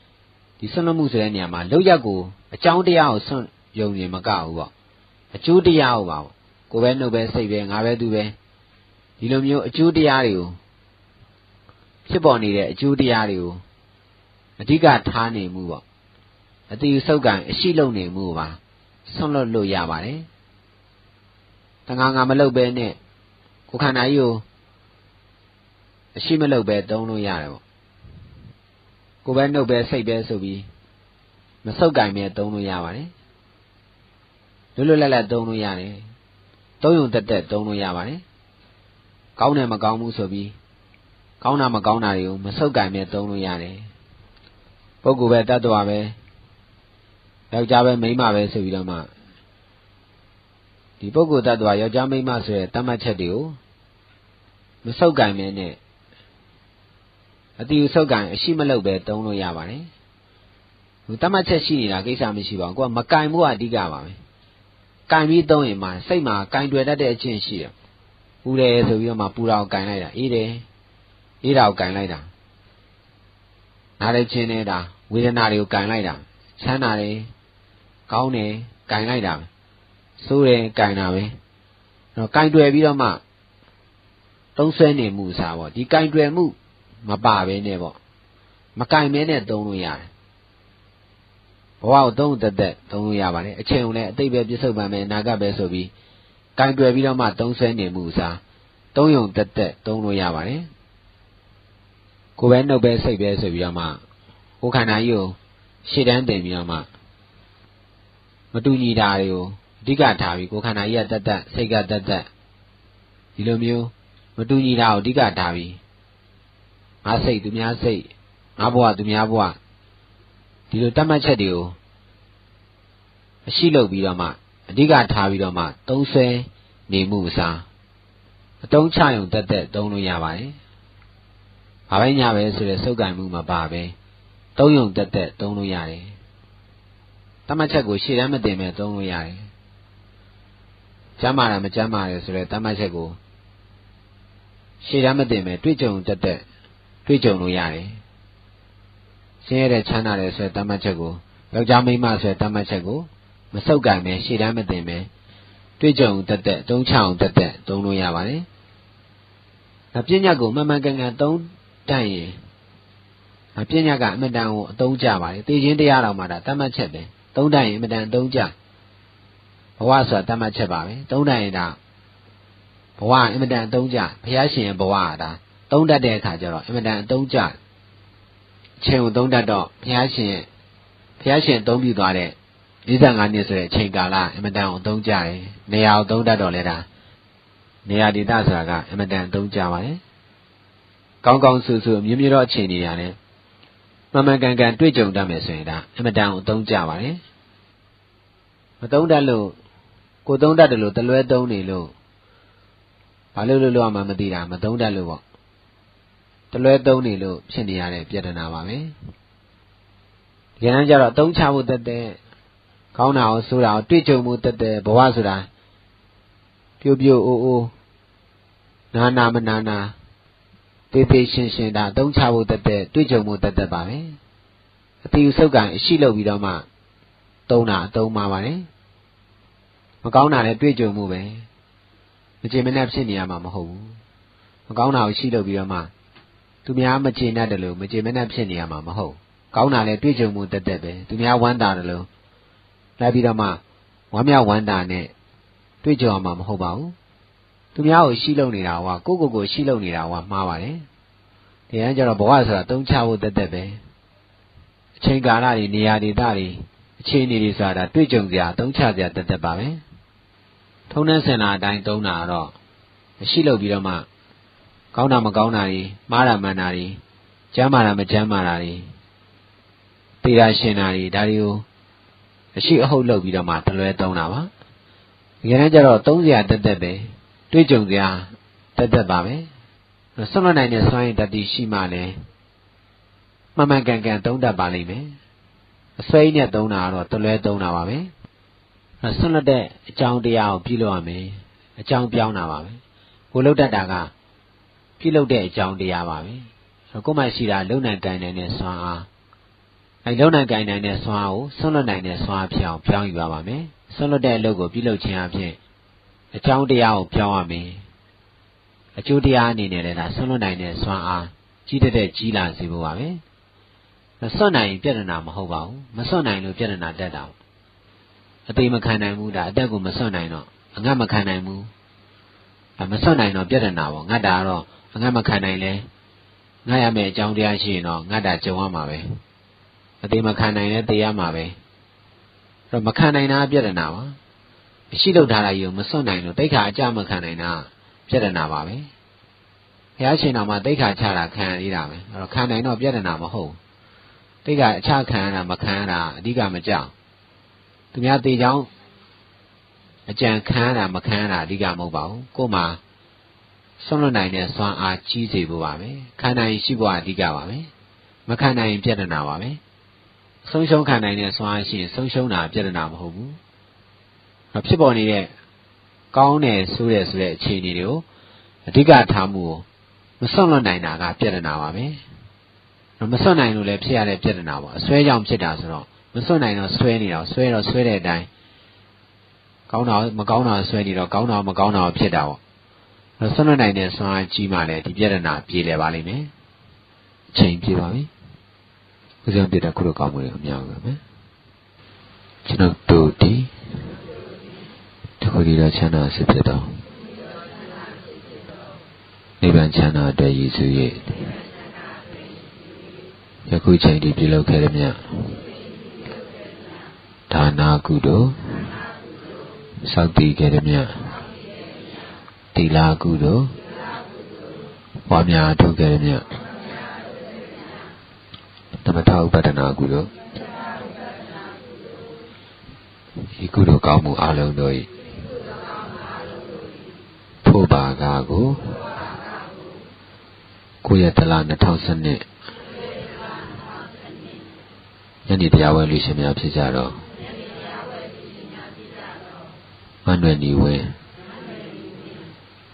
။ဒီဆွန့်လွတ်မှုဆိုတဲ့နေရာမှာလောက်ရက်ကိုအကြောင်းတရားကိုဆွန့်ယုံရင်မကဘူးပေါ့။အကျိုးတရားကိုပါပေါ့ ကိုပဲနှုတ်ပဲစိတ်ပဲငါပဲသူပဲဒီလိုမျိုးအကျိုးတရားတွေကိုဖြစ်ပေါ်နေတဲ့အကျိုးတရားတွေကိုအဓိကထားနေမှုပေါ့အတိစုတ်ကံအရှိလုံနေမှုပါဆွန့်လွတ်လို့ရပါတယ်တငါငါမလုပ်ပဲနဲ့ကိုခန္ဓာကြီးကိုအရှိမလုပ်ပဲတုံးလို့ရတယ်ပေါ့ကိုပဲနှုတ်ပဲစိတ်ပဲဆိုပြီးမဆုတ်ကင်ပဲတုံးလို့ရပါတယ်လွတ်လွတ်လပ်လပ်တုံးလို့ရတယ် သုံးယုံတက်တက်သုံးလို့ရပါတယ်။ကောင်းတယ်မကောင်းဘူးဆိုပြီးကောင်းတာမကောင်းတာတွေကိုမဆုပ်ကင်မဲ့သုံးလို့ရတယ်။ပုဂ္ဂိုလ်ပဲတတ်တော်ပဲယောက်ျားပဲမိန်းမပဲဆိုပြီးတော့မှဒီပုဂ္ဂိုလ်တ attva ယောက်ျားမိန်းမဆိုတဲ့တတ်မှတ်ချက်တွေကိုမဆုပ်ကင်မဲနဲ့အတိအဆုပ်ကင်အရှိမလုပ်ပဲသုံးလို့ရပါတယ်။ဟိုတတ်မှတ်ချက်ရှိနေတာကိစ္စမရှိပါဘူး။ကိုကမကင်ဖို့အဓိကပါပဲ။ ကင်ပြီးသုံးရင်မှစိတ်မှာကင်တွေ့တတ်တဲ့အချင်းရှိတယ်ပူတယ်ဆိုပြီးတော့မှပူတာကိုကင်လိုက်တာအေးတယ်အေးတာကိုကင်လိုက်တာနားတဲ့ချင်းနေတာဝေဒနာတွေကိုကင်လိုက်တာချမ်းသာတယ်ကောင်းတယ်ကင်လိုက်တာဆိုးတယ်ကင်တာပဲတော့ကင်တွေ့ပြီးတော့မှသုံးဆွဲနေမှုစားပေါ့ဒီကင်တွေ့မှုမပါဘဲနဲ့ပေါ့မကင်မဲနဲ့သုံးလို့ရတယ် ဘဝကိုသုံးသက်သက်သုံးလို့ရပါတယ်အချိန်ုံလည်းအတိတ်ပဲပြစ္ဆုတ်ပံပဲအနာဂတ်ပဲဆိုပြီးကင်တွယ်ပြီးတော့မှသုံးဆွဲနေမှုစားသုံးယုံသက်သက်သုံးလို့ရပါတယ်ကိုယ်ပဲနှုတ်ပဲစိတ်ပဲဆိုပြီးတော့မှကိုယ်ခန္ဓာကြီးကိုရှေ့တန်းတင်ပြီးတော့မှမတူညီတာတွေကိုအဓိကထားပြီးကိုယ်ခန္ဓာကြီးကတက်တက်စိတ်ကတက်တက်ဒီလိုမျိုးမတူညီတာကိုအဓိကထားပြီးငါစိတ်သူများစိတ်ငါဘဝသူများဘဝ ဒီလိုတတ်မှတ်ချက်တွေကိုအရှိလုပ်ပြီးတော့မှအဓိကထားပြီးတော့မှသုံးဆွဲနေမှုအစားအတုံးချရုံတက်တက်သုံးလို့ရပါတယ်။ဘာပဲညာပဲဆိုတဲ့စုပ်ကင်မှုမပါပဲသုံးယုံတက်တက်သုံးလို့ရတယ်။တတ်မှတ်ချက်ကိုရှေ့တန်းမတင်မဲ့သုံးလို့ရတယ်။ကျမ်းမာတာမကျမ်းမာတယ်ဆိုတဲ့တတ်မှတ်ချက်ကိုရှေ့တန်းမတင်မဲ့တွေ့ကြုံတက်တက်တွေ့ကြုံလို့ရတယ်။ဆ င်းရဲတဲ့ချမ်းသာတဲ့ဆိုတဲ့တတ်မှတ်ချက်ကိုယောက်ျားမိန်းမဆိုတဲ့တတ်မှတ်ချက်ကိုမဆုပ်ကင်ပဲရှေ့တန်းမတင်ပဲတွေ့ကြုံတက်တက်တုံးချအောင်တက်တက်သုံးလို့ရပါတယ်။အပြည့်ညတ်ကိုမှန်မှန်ကန်ကန်သုံးတတ်ရင်အပြည့်ညတ်ကအမတန်ကိုအသုံးကျပါတယ်။သိချင်းတရားတော်မှာဒါတတ်မှတ်ချက်ပဲ။သုံးတတ်ရင်အမတန်အသုံးကျဘဝဆိုတာတတ်မှတ်ချက်ပါပဲ။သုံးတတ်ရင်ဒါဘဝအမတန်အသုံးကျဘုရားရှင်ရဲ့ဘဝကဒါသုံးတတ်တဲ့အခါကျတော့အမတန်အသုံးကျ ချိန်ကိုသုံးတတ်တော့ဘုရားရှင်ဘုရားရှင်သုံးပြသွားတဲ့45နှစ်ဆိုတဲ့အချိန်ကာလအမတန်အောင်သုံးကြတယ်နေရာကိုသုံးတတ်တော့လဲဒါနေရာဒေသဆိုတာကအမတန်အသုံးကြပါတယ်ကောင်းကောင်းဆူဆူမြင်းမြတော့အခြေအနေရတယ်မှန်မှန်ကန်ကန်တွေ့ကြုံတတ်မယ်ဆိုရင်ဒါအမတန်အသုံးကြပါတယ်မသုံးတတ်လို့ကိုသုံးတတ်တယ်လို့တလွဲသုံးနေလို့ဘာလို့လို့လို့မှမသိတာမသုံးတတ်လို့ပေါ့ တလွဲသုံးနေလို့ဖြစ်နေရတဲ့ပြဿနာပါပဲဒီကနေ့ကျတော့အသုံးချဖို့တက်တဲ့ကောင်းတာအောင်ဆိုတာအောင်တွေ့ကြုံမှုတက်တဲ့ဘဝဆိုတာပြို့ပြို့အိုးအိုးနာနာမနာနာသေးသေးရှင်းရှင်းဒါအသုံးချဖို့တက်တဲ့တွေ့ကြုံမှုတက်တဲ့ပါပဲအတိအဆုတ်ကအရှိလုပ်ပြီးတော့မှသုံးတာအသုံးမှာပါတယ်မကောင်းတာလည်းတွေ့ကြုံမှုပဲမကျေမနပ်ဖြစ်နေရမှာမဟုတ်ဘူးမကောင်းတာကိုရှိလုပ်ပြီးတော့မှ သူများမကျေနပ်တယ်လို့မကျေမနပ်ဖြစ်နေရမှာမဟုတ်ကောင်းတာလည်းတွေ့ကြုံမှုတက်တက်ပဲသူများဝမ်းသာတယ်လို့လိုက်ပြီးတော့မှဝမ်းမြောက်ဝမ်းသာနဲ့တွေ့ကြုံရမှာမဟုတ်ပါဘူးသူများကိုရှိလုံနေတာကကိုကိုကိုရှိလုံနေတာကမှားပါတယ်ဒီဟန်ကျတော့ဘဝဆိုတာတုံးချဖို့တက်တက်ပဲအချိန်ကာလတွေနေရာဒေသတွေအခြေအနေတွေဆိုတာတွေ့ကြုံစရာတုံးချစရာတက်တက်ပါပဲထုံးနှန်းစင်တာအတိုင်းတုံးတာတော့ရှိလုံပြီးတော့မှ ကောင်းတာမကောင်းတာတွေမှားတာမှန်တာတွေကျမ်းမာတာမကျမ်းမာတာတွေသေတာရှင်တာတွေဒါတွေကိုအရှိအဟုတ်လုပ်ပြီးတော့မှတလွဲသုံးတာပါဒီကနေ့ကျတော့သုံးစရာတက်တက်ပဲတွေးကြုံစရာတက်တက်ပါပဲဆွမ်းလွတ်နိုင်တဲ့စွမ်းရည်တတိရှိမှလည်းမှန်မှန်ကန်ကန်သုံးတတ်ပါလိမ့်မယ်အစွဲနဲ့သုံးတာကတော့တလွဲသုံးတာပါပဲဆွမ်းလွတ်တဲ့အကြောင်းတရားကိုပြုလုပ်ရမယ်အကြောင်းပြောင်းတာပါပဲကိုလုတ်တတ်တာက ပြုလုပ်တဲ့အကြောင်းတရားပါပဲကိုမှရှိတာလုံနိုင်တိုင်နိုင်တဲ့စွမ်းအားအဲလုံနိုင်တိုင်နိုင်တဲ့စွမ်းအားကိုဆွမ်းလွတ်နိုင်တဲ့စွမ်းအားဖြစ်အောင်ပြောင်းယူပါပါမယ်ဆွမ်းလွတ်တဲ့အလုပ်ကိုပြုလုပ်ခြင်းအပြင်အကြောင်းတရားကိုပြောင်းရမယ်အကျိုးတရားအနေနဲ့လည်းဒါဆွလွတ်နိုင်တဲ့စွမ်းအားကြီးတဲ့ကြီးလာစေဖို့ပါပဲမဆွတ်နိုင်ပြဿနာမဟုတ်ပါဘူးမဆွတ်နိုင်လို့ပြဿနာတက်တာအသေးမခံနိုင်ဘူးဒါအသက်ကိုမဆွတ်နိုင်တော့အငတ်မခံနိုင်ဘူးမဆွတ်နိုင်တော့ပြဿနာပေါ့ငတ်တာကတော့ အငတ်မခံနိုင်လဲငတ်ရမယ့်အကြောင်းတရားရှိရင်တော့ငတ်တာကြုံရမှာပဲအသေးမခံနိုင်လဲသေရမှာပဲအဲ့တော့မခံနိုင်တာပြဿနာပါရှိလို့ထားတာကြီးကိုမစွန့်နိုင်လို့တိတ်ခါအကြမခံနိုင်တာပြဿနာပါပဲဘုရားရှင်တော်မှာတိတ်ခါချတာခံရတာပဲအဲ့တော့ခံနိုင်တော့ပြဿနာမဟုတ်တိတ်ခါအချခံရတာမခံရတာအဓိကမကြောက်သူများတေချောင်းအကြံခံရတာမခံရတာအဓိကမဟုတ်ပါဘူးကို့မှာ စွန့်လွတ်နိုင်တဲ့စွမ်းအားကြီးစေဖို့ပါပဲခံနိုင်ရှိဖို့အဓိကပါပဲမခံနိုင်ရင်ပြဿနာပါပဲဆုံးရှုံးခံနိုင်တဲ့စွမ်းအားရှိရင်ဆုံးရှုံးတာပြဿနာမဟုတ်ဘူးဖြစ်ပေါ်နေတဲ့ကောင်းတယ်ဆိုတဲ့ဆိုတဲ့အခြေအနေတွေကိုအဓိကထားမှုကိုမစွန့်လွတ်နိုင်တာကပြဿနာပါပဲမစွန့်နိုင်လို့လည်းဖြစ်ရတဲ့ပြဿနာပေါ့အစွဲကြောင့်ဖြစ်တာဆိုတော့မစွန့်နိုင်တော့ဆွဲနေတော့ဆွဲတော့ဆွဲတဲ့အတိုင်းကောင်းတာမကောင်းတာဆွဲနေတော့ကောင်းတာမကောင်းတာဖြစ်တာပေါ့ ဆွန့်လွတ်နိုင်တဲ့ဆွမ်းအားကြီးမှလည်းဒီပြဿနာပြေလည်ပါလိမ့်မယ်အချိန်ပြေပါပြီဦးဇင်းပြတဲ့ခုလိုကောင်းမှုတွေအများကြီးပဲကျွန်တော်တို့ဒီတခုတည်းသောချမ်းသာစစ်ဖြစ်သောနိဗ္ဗာန်ချမ်းသာအတွက်ရည်စူး၍ယခုချိန်ဒီပြုလုပ်ခဲ့သည်မြတ်ဒါနာကုသိုလ်စောင့်တည်ခဲ့သည်မြတ် တိလာကုသိုလ်ဝါများထုတ်ခဲ့သည်မြတ်သမထဥပဒနာကုသိုလ်ဒီကုသိုလ်ကောင်းမှုအလုံးတို့၏ဖို့ပါကားကိုကိုရတလ2012ညနေတရားဝဲလူရှင်များဖြစ်ကြတော့မန္တဝနီဝဲ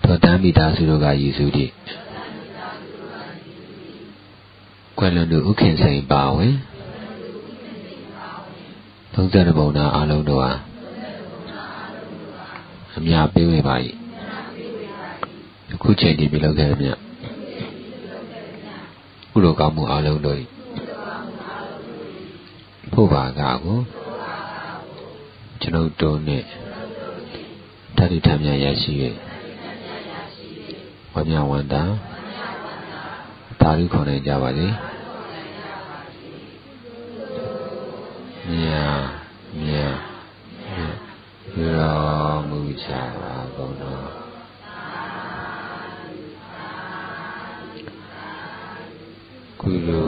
တော်တမ်းမိသားစုတို့ကရည်စူးသည့်ကွယ်လွန်သူဥခင်စိန်ပါဝင်30ဘုံနာအလုံးတို့ဟာအများပေးဝေပါ၏အခုချိန်ဒီပြုလုပ်ခဲ့မြတ်ကုလိုကောင်းမှုအလုံးတို့ဖို့ပါကကိုကျွန်ုပ်တို့နဲ့တတိထမြရရှိ၍ ဝဉာဝန္တာသာရိခေါ်နိုင်ကြပါစေမြာမြာမြာရောမူကြပါကုန်တော်ကုလို